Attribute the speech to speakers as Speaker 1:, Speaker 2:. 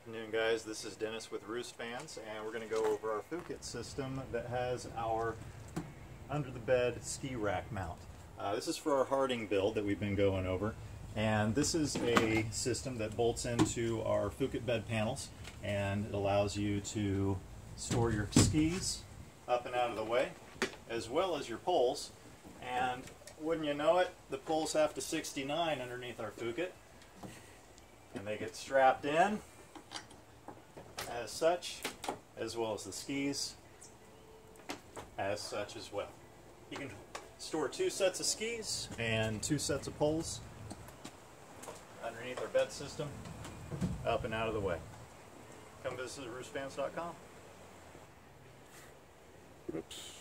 Speaker 1: afternoon guys, this is Dennis with Roost Vans and we're going to go over our Fukit system that has our under the bed ski rack mount. Uh, this is for our Harding build that we've been going over and this is a system that bolts into our Fukit bed panels and it allows you to store your skis up and out of the way as well as your poles and wouldn't you know it the poles have to 69 underneath our Fukit and they get strapped in as such, as well as the skis as such as well. You can store two sets of skis and two sets of poles underneath our bed system, up and out of the way. Come visit roostvans.com.
Speaker 2: Oops.